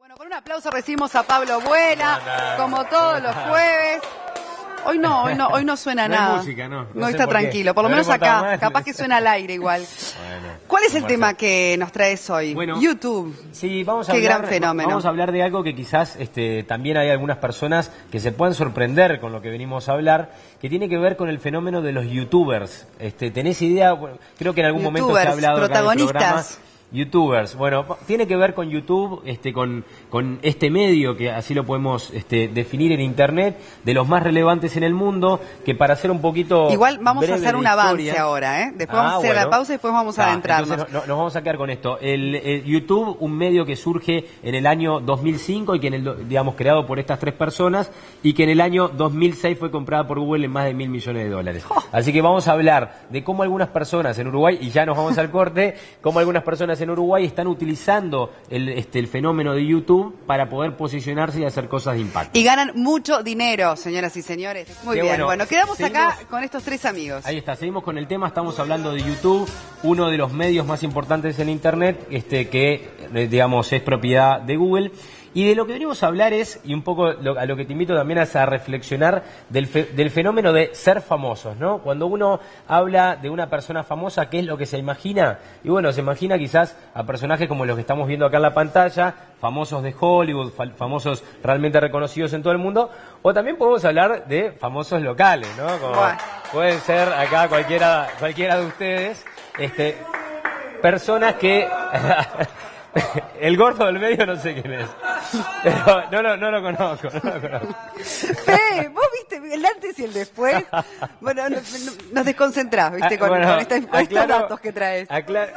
Bueno, con un aplauso recibimos a Pablo Buena, como todos los jueves. Hoy no, hoy no, hoy no suena No hay nada. música, no. No sé está por qué. tranquilo, por lo Me menos acá, capaz que suena al aire igual. Bueno, ¿Cuál es el ¿cómo tema que nos traes hoy? Bueno. YouTube. Sí, vamos a Qué hablar, gran fenómeno. Vamos a hablar de algo que quizás este, también hay algunas personas que se puedan sorprender con lo que venimos a hablar, que tiene que ver con el fenómeno de los youtubers. Este, ¿Tenés idea? Bueno, creo que en algún momento se ha Youtubers, hablado acá en el protagonistas. programa. Youtubers, bueno, tiene que ver con YouTube, este, con, con este medio que así lo podemos este, definir en Internet, de los más relevantes en el mundo, que para hacer un poquito... Igual vamos a hacer un avance ahora, ¿eh? Después Ah, vamos a hacer la pausa y después vamos a Ah, adentrarnos. no- no- nos vamos a quedar con esto. El, el YouTube, un medio que surge en el año 2005 y que en el, digamos creado por estas tres personas y que en el año 2006 fue comprada por Google en más de mil millones de dólares. Oh. Así que vamos a hablar de cómo algunas personas en Uruguay y ya nos vamos al corte, cómo algunas personas en Uruguay están utilizando el, este, el fenómeno de YouTube para poder posicionarse y hacer cosas de impacto. Y ganan mucho dinero, señoras y señores. Muy Qué bien, bueno. bueno, quedamos acá con estos tres amigos. Ahí está, seguimos con el tema, estamos hablando de YouTube, uno de los medios más importantes en Internet, este que, eh, digamos, es propiedad de Google. Y de lo que venimos a hablar es, y un poco lo- a lo que te invito también es a reflexionar del, fe- del fenómeno de ser famosos, ¿no? Cuando uno habla de una persona famosa, ¿qué es lo que se imagina? Y bueno, se imagina quizás a personajes como los que estamos viendo acá en la pantalla, famosos de Hollywood, fa- famosos realmente reconocidos en todo el mundo, o también podemos hablar de famosos locales, ¿no? Como- Bueno. Pueden ser acá cualquiera, cualquiera de ustedes, este, personas que el gordo del medio no sé quién es, pero no, lo- no lo conozco, no lo conozco. Fe, vos viste el antes y el después. Bueno, no- no- nos desconcentrás, viste, Ah, con, bueno, con esta- con estos aclaro- datos que traes. acla-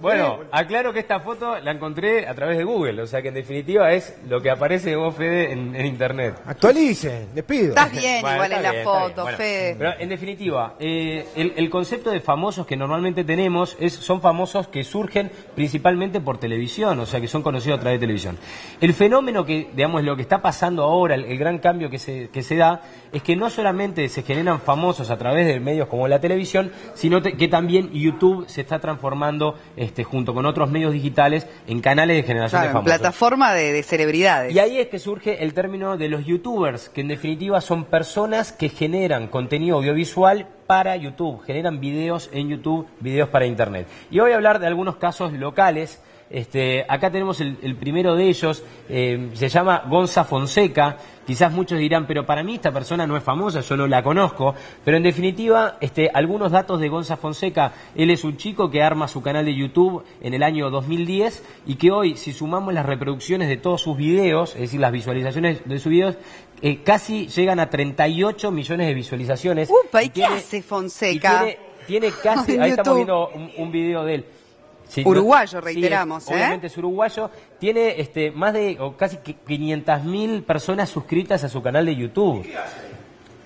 bueno, aclaro que esta foto la encontré a través de Google, o sea que en definitiva es lo que aparece de vos, Fede, en, en internet. Actualicen, les pido. Estás bien Bueno, igual en la bien, foto. Bueno, Fede. Pero en definitiva, eh, el, el concepto de famosos que normalmente tenemos es, son famosos que surgen principalmente por televisión, o sea, que son conocidos a través de televisión. El fenómeno que, digamos, lo que está pasando ahora, el, el gran cambio que se, que se da, es que no solamente se generan famosos a través de medios como la televisión, sino te- que también YouTube se está transformando, este, junto con otros medios digitales, en canales de generación Claro, de en famosos. plataforma de, de celebridades. Y ahí es que surge el término de los youtubers, que en definitiva son personas que generan contenido audiovisual para YouTube, generan videos en YouTube, videos para Internet. Y hoy voy a hablar de algunos casos locales. Este, acá tenemos el, el primero de ellos, eh, se llama Gonza Fonseca. Quizás muchos dirán, pero para mí esta persona no es famosa, yo no la conozco. Pero en definitiva, este, algunos datos de Gonza Fonseca. Él es un chico que arma su canal de YouTube en el año 2010 y que hoy, si sumamos las reproducciones de todos sus videos, es decir, las visualizaciones de sus videos, eh, casi llegan a 38 millones de visualizaciones. Upa, ¿y Y qué tiene- hace y Fonseca? tiene, tiene casi, ahí estamos viendo un, un video de él. Sí, Uruguayo, sí, reiteramos, es- ¿eh? Obviamente es uruguayo. Tiene este, más de o casi 500 mil personas suscritas a su canal de YouTube.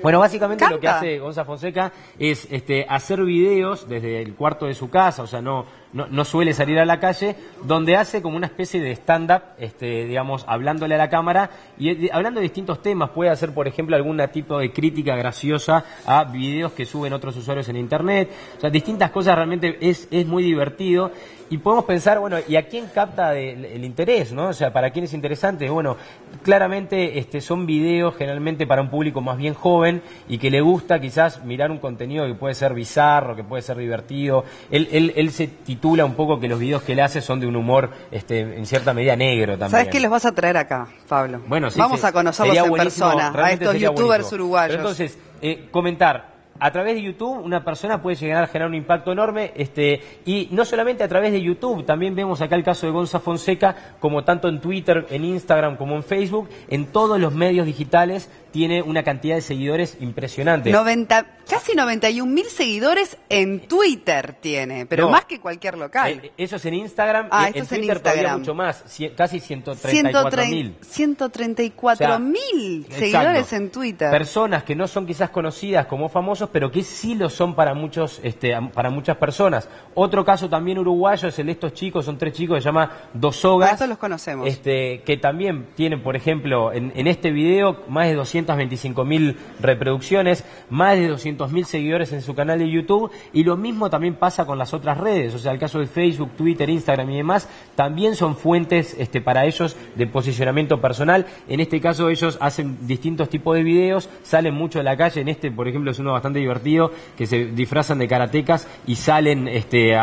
Bueno, básicamente lo que hace Gonza Fonseca es este, hacer videos desde el cuarto de su casa, o sea, no, no, suele salir a la calle, donde hace como una especie de stand-up, este, digamos, hablándole a la cámara y eh, hablando de distintos temas. Puede hacer, por ejemplo, algún tipo de crítica graciosa a videos que suben otros usuarios en Internet. O sea, distintas cosas realmente es, es muy divertido. Y podemos pensar, bueno, ¿y a quién capta el interés, no? O sea, ¿para quién es interesante? Bueno, claramente este, son videos generalmente para un público más bien joven y que le gusta quizás mirar un contenido que puede ser bizarro, que puede ser divertido. Él, él, él se titula un poco que los videos que él hace son de un humor este, en cierta medida negro también. ¿Sabes qué los vas a traer acá, Pablo? Bueno, sí, Vamos a conocerlos en persona, a estos youtubers buenísimo. uruguayos. Pero entonces, eh, comentar. A través de YouTube una persona puede llegar a generar un impacto enorme este, y no solamente a través de YouTube, también vemos acá el caso de Gonza Fonseca, como tanto en Twitter, en Instagram como en Facebook, en todos los medios digitales tiene una cantidad de seguidores impresionante. 90, casi 91 mil seguidores en Twitter tiene, pero No. más que cualquier local. Eh, eso es en Instagram, Ah, en en Twitter todavía Instagram. mucho más, cien- casi 134 mil. 134 mil seguidores en Twitter. Personas que no son quizás conocidas como famosos, pero que sí lo son para muchos, este, para muchas personas. Otro caso también uruguayo es el de estos chicos, son tres chicos, se llama Dos Ah, Sogas. estos los conocemos. Este, que también tienen, por ejemplo, en, en este video más de 200 225 mil reproducciones, más de 200 mil seguidores en su canal de YouTube y lo mismo también pasa con las otras redes, o sea, el caso de Facebook, Twitter, Instagram y demás, también son fuentes este, para ellos de posicionamiento personal. En este caso ellos hacen distintos tipos de videos, salen mucho de la calle, en este por ejemplo es uno bastante divertido, que se disfrazan de karatecas y salen este,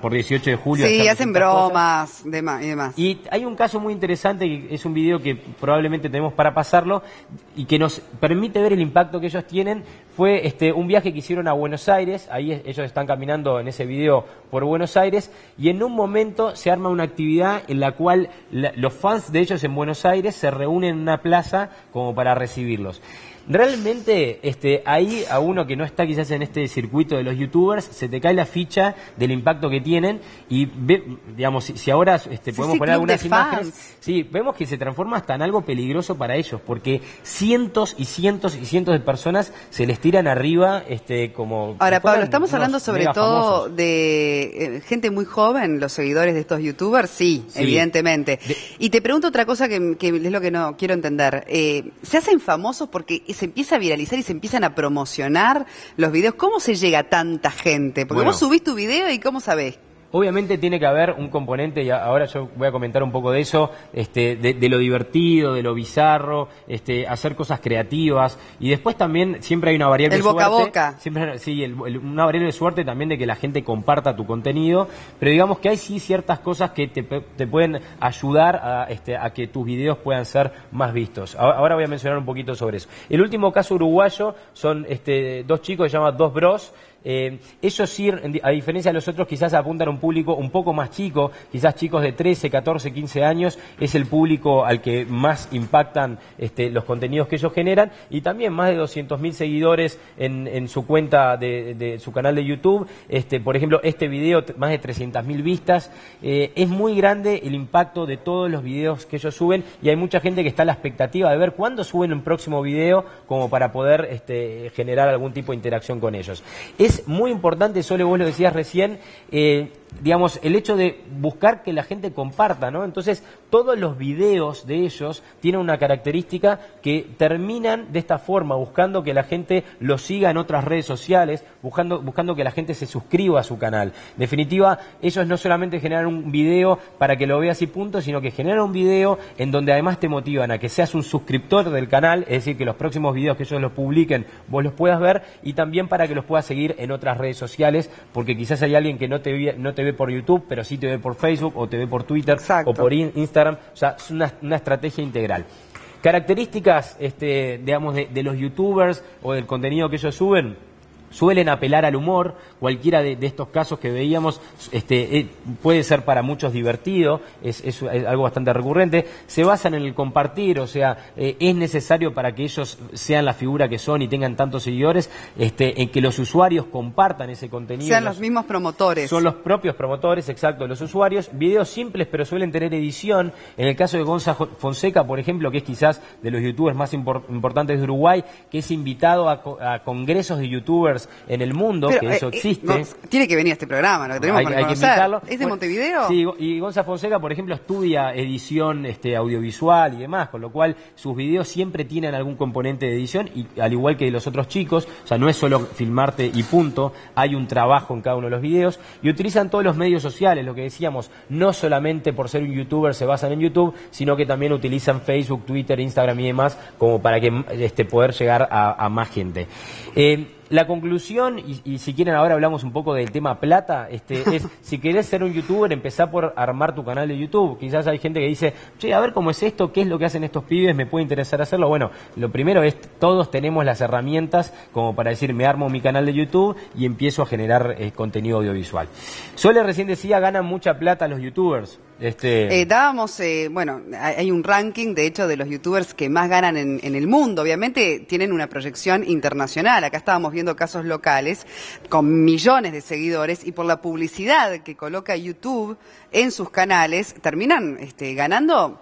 por 18 de julio. Sí, hacen bromas y demás. Y hay un caso muy interesante, es un video que probablemente tenemos para pasarlo y que nos permite ver el impacto que ellos tienen. Fue este, un viaje que hicieron a Buenos Aires, ahí ellos están caminando en ese video por Buenos Aires y en un momento se arma una actividad en la cual los fans de ellos en Buenos Aires se reúnen en una plaza como para recibirlos. Realmente, este, ahí a uno que no está quizás en este circuito de los youtubers, se te cae la ficha del impacto que tienen y ve, digamos, si, ahora este, podemos poner algunas imágenes, sí, vemos que se transforma hasta en algo peligroso para ellos, porque cientos y cientos y cientos de personas se les tiran arriba, este, como. Ahora, Pablo, estamos hablando sobre todo de eh, gente muy joven, los seguidores de estos youtubers, sí, evidentemente. Y te pregunto otra cosa que, es lo que no quiero entender. Eh, ¿Se hacen famosos porque se empieza a viralizar y se empiezan a promocionar los videos. ¿Cómo se llega a tanta gente? Porque vos subís tu video y ¿cómo sabés Obviamente tiene que haber un componente, y ahora yo voy a comentar un poco de eso, este, de, lo divertido, de lo bizarro, este, hacer cosas creativas, y después también siempre hay una variable de suerte. boca a boca. Siempre, sí, una variable de suerte también de que la gente comparta tu contenido, pero digamos que hay sí ciertas cosas que te, pueden ayudar a, este, a que tus videos puedan ser más vistos. Ahora voy a mencionar un poquito sobre eso. El último caso uruguayo son este, dos chicos que se llaman Dos Bros, eh, ellos sí, a diferencia de los otros, quizás apuntan a un público un poco más chico, quizás chicos de 13, 14, 15 años, es el público al que más impactan este, los contenidos que ellos generan, y también más de 200.000 seguidores en, su cuenta de, su canal de YouTube. Este, por ejemplo, este video, más de 300.000 vistas. Eh, es muy grande el impacto de todos los videos que ellos suben, y hay mucha gente que está a la expectativa de ver cuándo suben un próximo video, como para poder este, generar algún tipo de interacción con ellos muy importante, Sole, vos lo decías recién, eh, digamos, el hecho de buscar que la gente comparta, ¿no? Entonces, todos los videos de ellos tienen una característica que terminan de esta forma, buscando que la gente los siga en otras redes sociales, buscando, buscando que la gente se suscriba a su canal. En definitiva, ellos no solamente generan un video para que lo veas y punto, sino que generan un video en donde además te motivan a que seas un suscriptor del canal, es decir, que los próximos videos que ellos los publiquen, vos los puedas ver, y también para que los puedas seguir en otras redes sociales, porque quizás hay alguien que no te, no te ve por YouTube, pero sí te ve por Facebook o te ve por Twitter o por Instagram. O sea, es una, estrategia integral. Características, este, digamos, de los youtubers o del contenido que ellos suben suelen apelar al humor, cualquiera de, estos casos que veíamos este, eh, puede ser para muchos divertido, es, algo bastante recurrente, se basan en el compartir, o sea, eh, es necesario para que ellos sean la figura que son y tengan tantos seguidores, este, en que los usuarios compartan ese contenido. Sean los, mismos promotores. Son los propios promotores, exacto, de los usuarios, videos simples pero suelen tener edición, en el caso de Gonza Fonseca, por ejemplo, que es quizás de los youtubers más importantes de Uruguay, que es invitado a congresos de youtubers en el mundo, que eso eh, existe. tiene que venir a este programa, lo que tenemos que invitarlo. ¿Es de Montevideo? Sí, y Gonza Fonseca, por ejemplo, estudia edición este, audiovisual y demás, con lo cual sus videos siempre tienen algún componente de edición, y al igual que los otros chicos, o sea, no es solo filmarte y punto, hay un trabajo en cada uno de los videos, y utilizan todos los medios sociales, lo que decíamos, no solamente por ser un youtuber se basan en YouTube, sino que también utilizan Facebook, Twitter, Instagram y demás, como para que este, poder llegar a, más gente. Eh, la conclusión, y, si quieren ahora hablamos un poco del tema plata, este, es si querés ser un youtuber, empezá por armar tu canal de YouTube. Quizás hay gente que dice, che, a ver cómo es esto, qué es lo que hacen estos pibes, me puede interesar hacerlo. Bueno, lo primero es, todos tenemos las herramientas como para decir, me armo mi canal de YouTube y empiezo a generar eh, contenido audiovisual. Sole recién decía, ganan mucha plata los youtubers. Este... Eh, dábamos, eh, bueno, hay un ranking, de hecho, de los youtubers que más ganan en, en, el mundo. Obviamente tienen una proyección internacional. Acá estábamos viendo casos locales con millones de seguidores y por la publicidad que coloca YouTube en sus canales, terminan este, ganando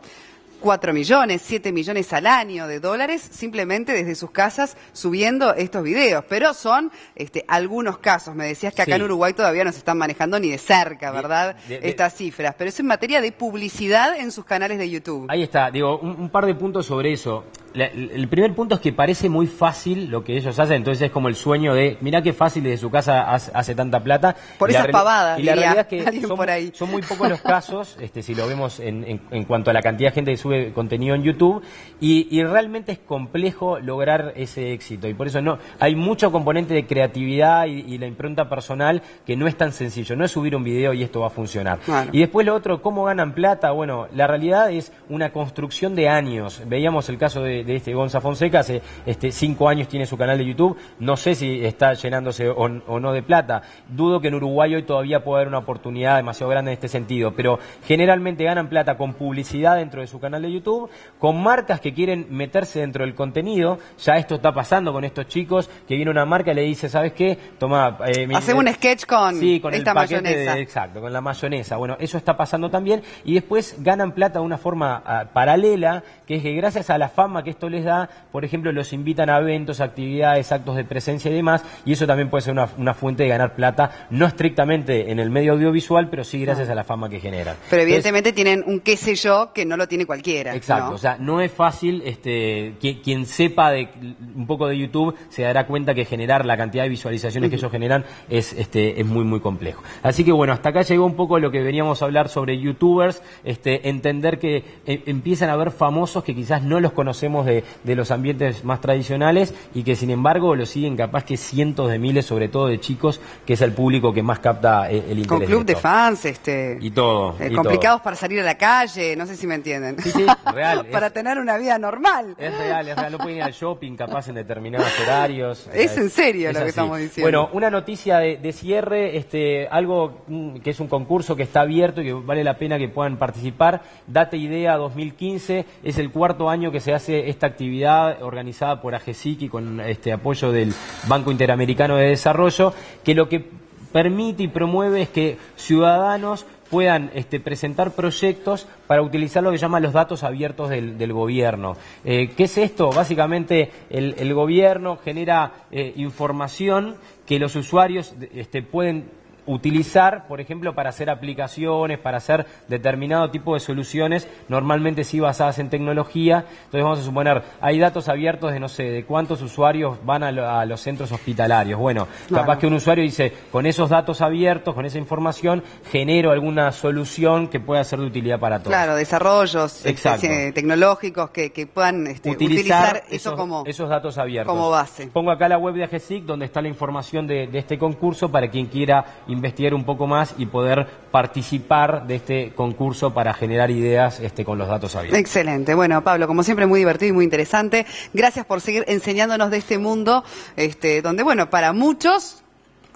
4 millones, 7 millones al año de dólares simplemente desde sus casas subiendo estos videos. Pero son este, algunos casos. Me decías que acá en Uruguay todavía no se están manejando ni de cerca, ¿verdad? Estas cifras. Pero es en materia de publicidad en sus canales de YouTube. Ahí está. Digo, un par de puntos sobre eso el primer punto es que parece muy fácil lo que ellos hacen, entonces es como el sueño de, mirá qué fácil desde su casa hace, tanta plata. Por esas pavadas, Y la realidad es que son, muy pocos los casos, este, si lo vemos en, en, cuanto a la cantidad de gente que sube contenido en YouTube, y, y, realmente es complejo lograr ese éxito, y por eso no, hay mucho componente de creatividad y, la impronta personal que no es tan sencillo, no es subir un video y esto va a funcionar. Y después lo otro, ¿cómo ganan plata? Bueno, la realidad es una construcción de años. Veíamos el caso de, este Gonza Fonseca, hace este, cinco años tiene su canal de YouTube, no sé si está llenándose o, no de plata. Dudo que en Uruguay hoy todavía pueda haber una oportunidad demasiado grande en este sentido, pero generalmente ganan plata con publicidad dentro de su canal de YouTube, con marcas que quieren meterse dentro del contenido. Ya esto está pasando con estos chicos que viene una marca y le dice, ¿sabes qué? Toma... Eh, Hacemos un sketch con, sí, con esta el mayonesa. exacto, con la mayonesa. Bueno, eso está pasando también y después ganan plata de una forma ah, paralela, que es que gracias a la fama que esto les da, por ejemplo, los invitan a eventos, actividades, actos de presencia y demás, y eso también puede ser una, fuente de ganar plata, no estrictamente en el medio audiovisual, pero sí gracias a la fama que generan. Pero evidentemente tienen un qué sé yo que no lo tiene cualquiera. Exacto, o sea, no es fácil, este, quien sepa de un poco de YouTube se dará cuenta que generar la cantidad de visualizaciones que ellos generan es, este, es muy, muy complejo. Así que bueno, hasta acá llegó un poco lo que veníamos a hablar sobre YouTubers, este, entender que eh, empiezan a haber famosos que quizás no los conocemos de, los ambientes más tradicionales y que sin embargo lo siguen capaz que cientos de miles, sobre todo de chicos, que es el público que más capta eh, el, interés. Con club de, fans, este. Y todo. Eh, complicados para salir a la calle, no sé si me entienden. Sí, sí, real. para tener una vida normal. Es real, es real. No pueden ir al shopping capaz en determinados horarios. Es en serio lo que estamos diciendo. Bueno, una noticia de, cierre, este, algo mm, que es un concurso que está abierto y que vale la pena que puedan participar. Date Idea 2015 es el cuarto año que se hace esta actividad organizada por AGESIC y con este apoyo del Banco Interamericano de Desarrollo, que lo que permite y promueve es que ciudadanos puedan este, presentar proyectos para utilizar lo que llaman los datos abiertos del, gobierno. Eh, ¿Qué es esto? Básicamente el, gobierno genera eh, información que los usuarios este, pueden utilizar, por ejemplo, para hacer aplicaciones, para hacer determinado tipo de soluciones, normalmente sí basadas en tecnología. Entonces vamos a suponer, hay datos abiertos de no sé, de cuántos usuarios van a, los centros hospitalarios. Bueno, capaz que un usuario dice, con esos datos abiertos, con esa información, genero alguna solución que pueda ser de utilidad para todos. Claro, desarrollos este, tecnológicos que, puedan este, utilizar, eso como, esos datos abiertos. Como base. Pongo acá la web de AGESIC donde está la información de, de este concurso para quien quiera investigar un poco más y poder participar de este concurso para generar ideas este, con los datos abiertos. Excelente. Bueno, Pablo, como siempre, muy divertido y muy interesante. Gracias por seguir enseñándonos de este mundo, este, donde, bueno, para muchos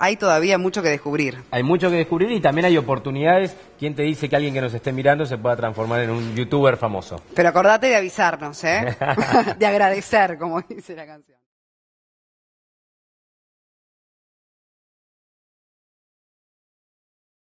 hay todavía mucho que descubrir. Hay mucho que descubrir y también hay oportunidades. ¿Quién te dice que alguien que nos esté mirando se pueda transformar en un youtuber famoso? Pero acordate de avisarnos, ¿eh? de agradecer, como dice la canción.